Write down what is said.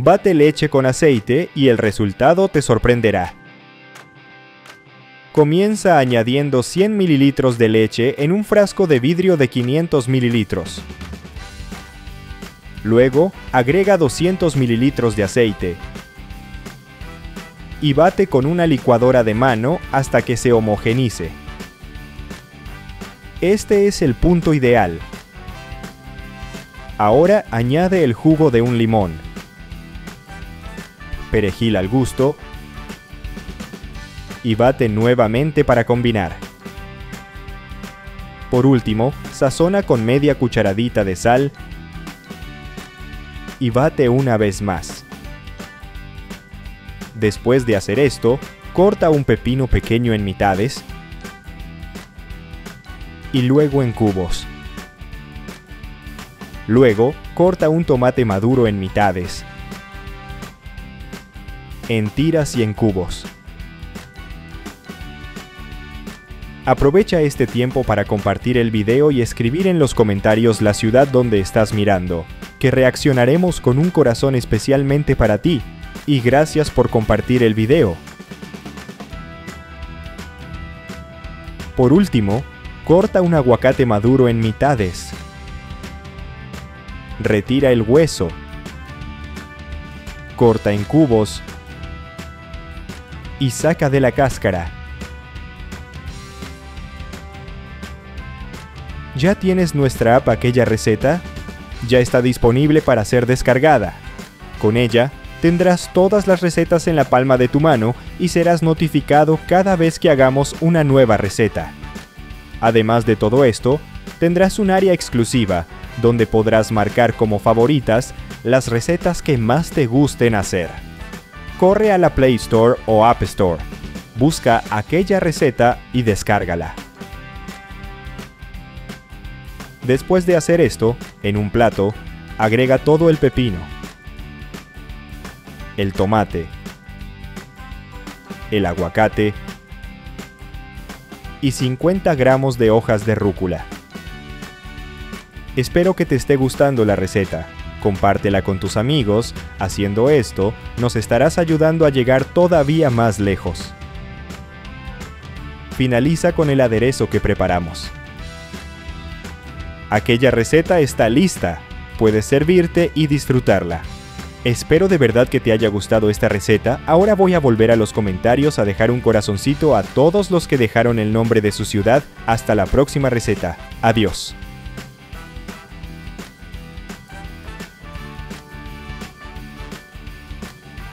Bate leche con aceite y el resultado te sorprenderá. Comienza añadiendo 100 ml de leche en un frasco de vidrio de 500 ml. Luego, agrega 200 ml de aceite y bate con una licuadora de mano hasta que se homogenice. Este es el punto ideal. Ahora añade el jugo de un limón, perejil al gusto y bate nuevamente para combinar. Por último, sazona con media cucharadita de sal y bate una vez más. Después de hacer esto, corta un pepino pequeño en mitades y luego en cubos. Luego, corta un tomate maduro en mitades, en tiras y en cubos. Aprovecha este tiempo para compartir el video y escribir en los comentarios la ciudad donde estás mirando, que reaccionaremos con un corazón especialmente para ti, y gracias por compartir el video. Por último, corta un aguacate maduro en mitades. Retira el hueso. Corta en cubos. Y saca de la cáscara. ¿Ya tienes nuestra app Aquella Receta? Ya está disponible para ser descargada. Con ella, tendrás todas las recetas en la palma de tu mano y serás notificado cada vez que hagamos una nueva receta. Además de todo esto, tendrás un área exclusiva donde podrás marcar como favoritas las recetas que más te gusten hacer. Corre a la Play Store o App Store, busca aquella receta y descárgala. Después de hacer esto, en un plato, agrega todo el pepino, el tomate, el aguacate y 50 gramos de hojas de rúcula. Espero que te esté gustando la receta. Compártela con tus amigos, haciendo esto nos estarás ayudando a llegar todavía más lejos. Finaliza con el aderezo que preparamos. Aquella receta está lista, puedes servirte y disfrutarla. Espero de verdad que te haya gustado esta receta, ahora voy a volver a los comentarios a dejar un corazoncito a todos los que dejaron el nombre de su ciudad, hasta la próxima receta, adiós.